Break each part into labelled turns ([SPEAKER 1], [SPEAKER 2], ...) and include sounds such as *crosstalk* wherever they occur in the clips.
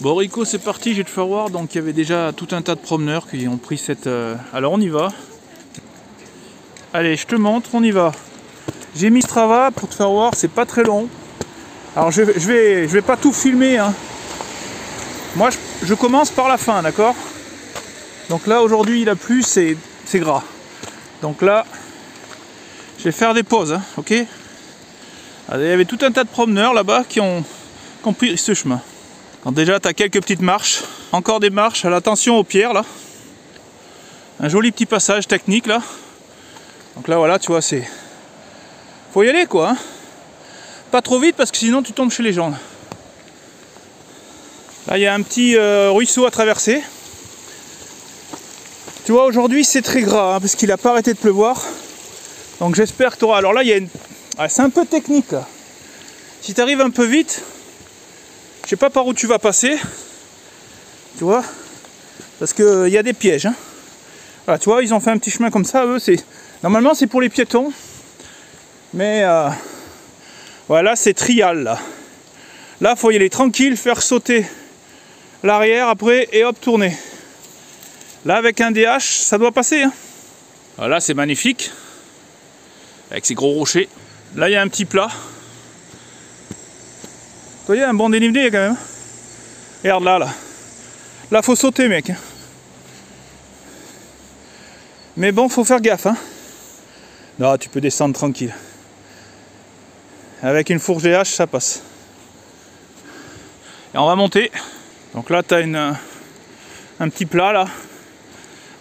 [SPEAKER 1] Bon Rico c'est parti, j'ai de forward, donc il y avait déjà tout un tas de promeneurs qui ont pris cette... euh, Alors on y va. Allez, je te montre, on y va. J'ai mis Strava pour te faire voir, c'est pas très long. Alors je, je vais, pas tout filmer. hein. Moi je, commence par la fin, d'accord? Donc là aujourd'hui il a plu, c'est gras. Donc là, je vais faire des pauses, hein, ok? Il y avait tout un tas de promeneurs là-bas qui ont, qui ont pris ce chemin. Alors déjà tu as quelques petites marches, encore des marches, à l'attention aux pierres là. Un joli petit passage technique là. Donc là voilà, tu vois, c'est. Faut y aller quoi. hein. Pas trop vite parce que sinon tu tombes chez les gens. Là, il y a un petit euh, ruisseau à traverser. Tu vois, aujourd'hui c'est très gras hein, parce qu'il n'a pas arrêté de pleuvoir. Donc j'espère que tu auras. Alors là, il y a une. Ah, c'est un peu technique là. Si tu arrives un peu vite, sais pas par où tu vas passer. Tu vois Parce qu'il y a des pièges. hein. Voilà, tu vois, ils ont fait un petit chemin comme ça, eux, c'est. Normalement c'est pour les piétons. Mais euh, voilà, c'est trial là. Là, faut y aller tranquille, faire sauter l'arrière après et hop, tourner. Là, avec un DH, ça doit passer. hein. Voilà, c'est magnifique. Avec ces gros rochers. Là, il y a un petit plat. Voyez, un bon dénivelé quand même. Regarde là, là. Là, faut sauter, mec. Mais bon, faut faire gaffe. Hein. Non, tu peux descendre tranquille. Avec une fourche DH, ça passe. Et on va monter. Donc là, tu une, euh, un petit plat là.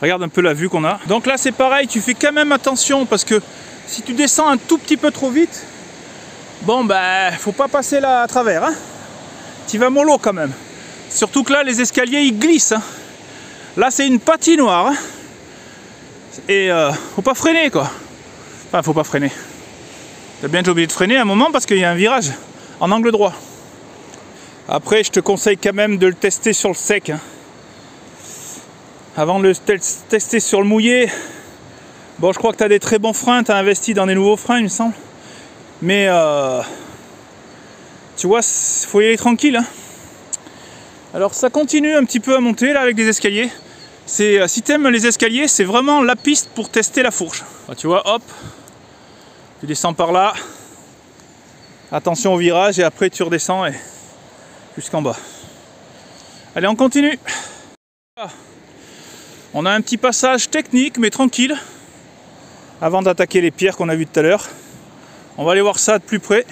[SPEAKER 1] Regarde un peu la vue qu'on a. Donc là, c'est pareil, tu fais quand même attention parce que si tu descends un tout petit peu trop vite, bon ben, faut pas passer là à travers. Hein. Tu vas mollo quand même. Surtout que là, les escaliers ils glissent. hein. Là, c'est une patinoire. hein. Et euh, faut pas freiner quoi. Enfin, faut pas freiner. T'as bien obligé de freiner à un moment parce qu'il y a un virage en angle droit. Après, je te conseille quand même de le tester sur le sec. hein. Avant de le tester sur le mouillé, bon, je crois que tu as des très bons freins, tu as investi dans des nouveaux freins, il me semble. Mais, euh, tu vois, il faut y aller tranquille. hein. Alors, ça continue un petit peu à monter là avec des escaliers. C'est, euh, si tu aimes les escaliers, c'est vraiment la piste pour tester la fourche. Tu vois, hop, tu descends par là. Attention au virage et après tu redescends et jusqu'en bas. Allez, on continue. On a un petit passage technique mais tranquille avant d'attaquer les pierres qu'on a vues tout à l'heure. On va aller voir ça de plus près.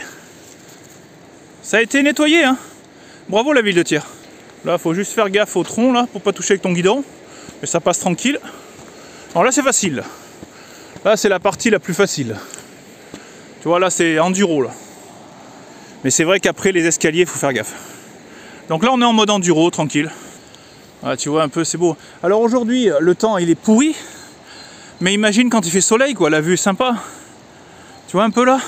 [SPEAKER 1] Ça a été nettoyé, hein. Bravo la ville de Thiers. Là, faut juste faire gaffe au tronc là pour pas toucher avec ton guidon, mais ça passe tranquille. Alors là, c'est facile. Là, c'est la partie la plus facile. Tu vois, là, c'est enduro là. Mais c'est vrai qu'après les escaliers, faut faire gaffe. Donc là, on est en mode enduro, tranquille. Ah, tu vois un peu, c'est beau. Alors aujourd'hui, le temps il est pourri, mais imagine quand il fait soleil, quoi, la vue est sympa. Tu vois un peu là?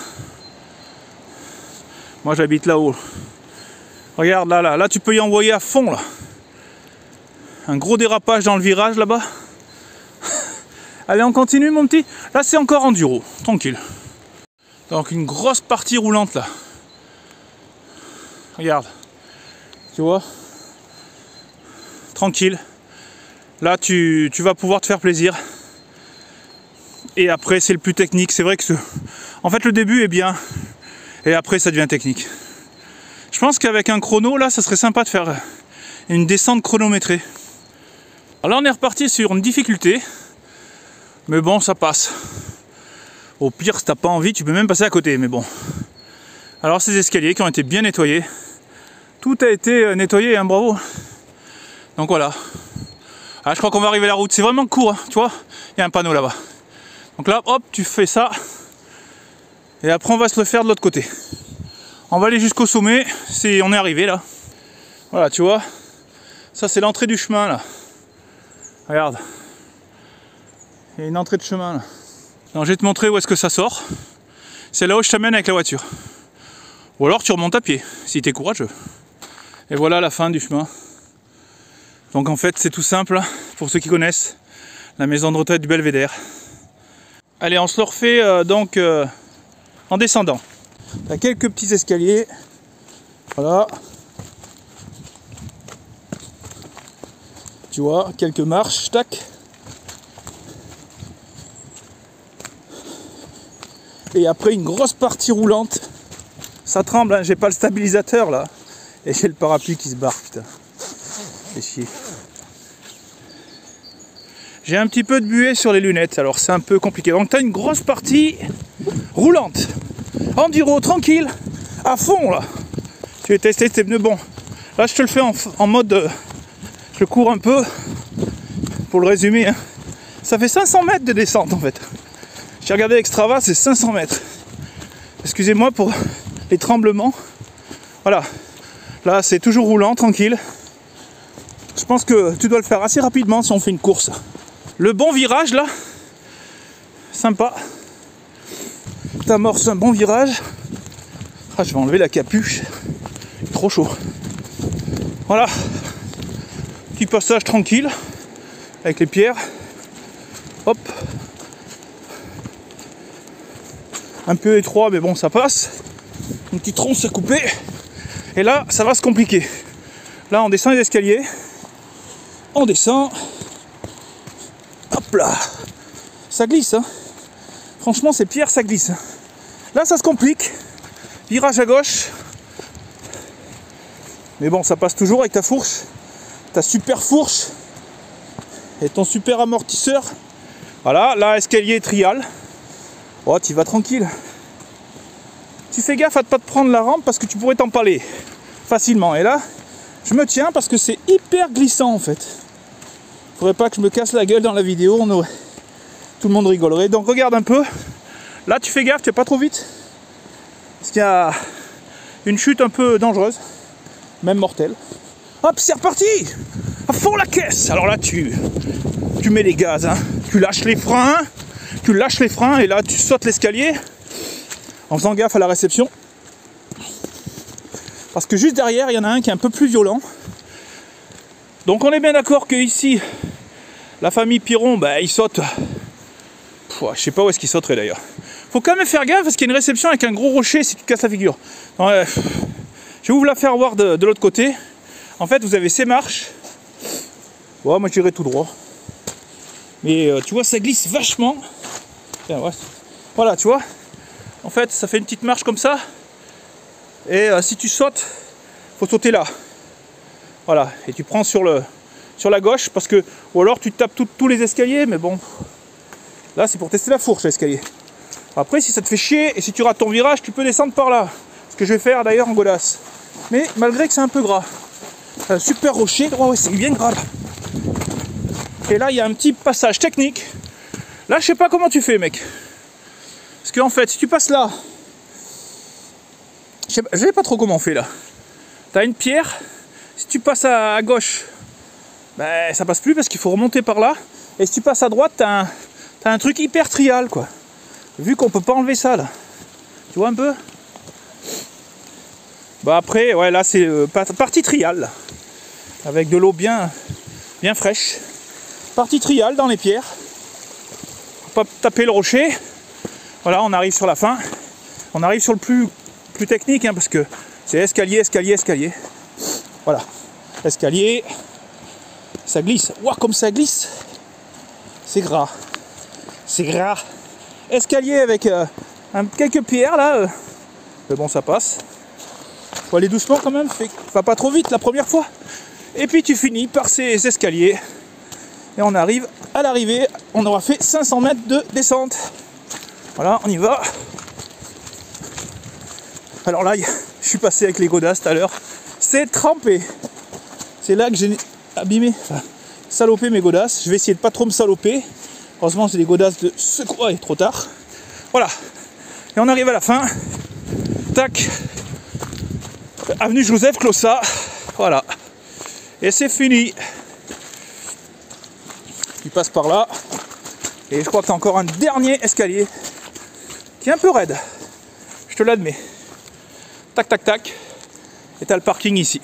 [SPEAKER 1] Moi j'habite là-haut. Regarde là, là, là tu peux y envoyer à fond là. Un gros dérapage dans le virage là-bas. *laughs* Allez, on continue mon petit? Là c'est encore enduro, tranquille. Donc une grosse partie roulante là. Regarde. Tu vois? Tranquille. Là, tu, tu vas pouvoir te faire plaisir. Et après, c'est le plus technique. C'est vrai que ce... en fait, le début est bien. Et après, ça devient technique. Je pense qu'avec un chrono, là, ça serait sympa de faire une descente chronométrée. Alors là, on est reparti sur une difficulté. Mais bon, ça passe. Au pire, si t'as pas envie, tu peux même passer à côté. Mais bon. Alors, ces escaliers qui ont été bien nettoyés. Tout a été euh, nettoyé, hein, bravo. Donc voilà. Ah, je crois qu'on va arriver à la route. C'est vraiment court, hein, tu vois. Il y a un panneau là-bas. Donc là, hop, tu fais ça. Et après, on va se le faire de l'autre côté. On va aller jusqu'au sommet. On est arrivé là. Voilà, tu vois. Ça, c'est l'entrée du chemin là. Regarde. Il y a une entrée de chemin là. Alors, je vais te montrer où est-ce que ça sort. C'est là où je t'amène avec la voiture. Ou alors tu remontes à pied, si tu es courageux. Et voilà la fin du chemin. Donc en fait c'est tout simple, pour ceux qui connaissent, la maison de retraite du Belvédère. Allez, on se le refait euh, donc euh, en descendant. T'as quelques petits escaliers. Voilà. tu vois, quelques marches, tac. Et après une grosse partie roulante. Ça tremble, hein, j'ai pas le stabilisateur là. Et j'ai le parapluie qui se barre, putain. J'ai un petit peu de buée sur les lunettes, alors c'est un peu compliqué. Donc tu as une grosse partie roulante. Enduro, tranquille, à fond là. Tu vais tester tes pneus. Bon, là je te le fais en, mode... Euh, je cours un peu. Pour le résumer, hein. ça fait 500 mètres de descente en fait. J'ai regardé Extrava, c'est 500 mètres. Excusez-moi pour les tremblements. Voilà. Là, c'est toujours roulant, tranquille. Je pense que tu dois le faire assez rapidement si on fait une course. Le bon virage là, sympa. T'amorces un bon virage. Ah, je vais enlever la capuche. Trop chaud. Voilà. Petit passage tranquille avec les pierres. Hop. Un peu étroit, mais bon, ça passe. Une petite tronche à couper. Et là, ça va se compliquer. Là, on descend les escaliers. On descend là Ça glisse, hein. Franchement, ces pierres, ça glisse. Là, ça se complique. Virage à gauche. Mais bon, ça passe toujours avec ta fourche. Ta super fourche. Et ton super amortisseur. Voilà, là, escalier trial. Oh, tu vas tranquille. Tu fais gaffe à ne pas te prendre la rampe parce que tu pourrais t'en parler facilement. Et là, je me tiens parce que c'est hyper glissant en fait. Faudrait pas que je me casse la gueule dans la vidéo, on. Tout le monde rigolerait. Donc regarde un peu. Là tu fais gaffe, tu es pas trop vite. Parce qu'il y a une chute un peu dangereuse, même mortelle. Hop, c'est reparti À fond la caisse Alors là tu, tu mets les gaz, hein. tu lâches les freins, tu lâches les freins et là tu sautes l'escalier en faisant gaffe à la réception. Parce que juste derrière, il y en a un qui est un peu plus violent. Donc on est bien d'accord que ici, la famille Piron, bah, il saute. Je sais pas où est-ce qu'il sauterait d'ailleurs. Faut quand même faire gaffe parce qu'il y a une réception avec un gros rocher si tu casses la figure. je vais vous la faire voir de, l'autre côté. En fait, vous avez ces marches. moi j'irai tout droit. Mais euh, tu vois, ça glisse vachement. Voilà, tu vois. En fait, ça fait une petite marche comme ça. Et euh, si tu sautes, faut sauter là. Voilà, et tu prends sur le, sur la gauche parce que ou alors tu tapes tous les escaliers mais bon là c'est pour tester la fourche l'escalier. Après si ça te fait chier et si tu rates ton virage tu peux descendre par là. Ce que je vais faire d'ailleurs en godasse. Mais malgré que c'est un peu gras un super rocher droit c'est bien et là il y a un petit passage technique. Là je sais pas comment tu fais mec. Parce qu'en fait si tu passes là je sais, sais pas trop comment on fait là. T'as une pierre. Si tu passes à gauche ben, ça passe plus parce qu'il faut remonter par là. Et si tu passes à droite, t'as un, as un truc hyper trial quoi. Vu qu'on peut pas enlever ça là. Tu vois un peu? Bah après, ouais là c'est euh, partie trial. Avec de l'eau bien, bien fraîche. Partie trial dans les pierres. Faut pas taper le rocher. Voilà, on arrive sur la fin. On arrive sur le plus, plus technique hein, parce que c'est escalier, escalier, escalier. Voilà. Escalier, ça glisse. Waouh, comme ça glisse C'est gras. C'est gras. Escalier avec euh, quelques pierres là. Euh. Mais bon, ça passe. Faut aller doucement quand même. Fait, va pas trop vite la première fois. Et puis tu finis par ces escaliers. Et on arrive à l'arrivée. On aura fait 500 mètres de descente. Voilà, on y va. Alors là, je suis passé avec les godasses tout à l'heure. C'est trempé. C'est là que j'ai abîmer, enfin, saloper mes godasses. Je vais essayer de pas trop me saloper. Heureusement, j'ai des godasses de secours. trop tard. Voilà. Et on arrive à la fin. Tac. Avenue Joseph Clossa. Voilà. Et c'est fini. Tu passes par là. Et je crois que tu as encore un dernier escalier qui est un peu raide. Je te l'admets. Tac, tac, tac. Et tu as le parking ici.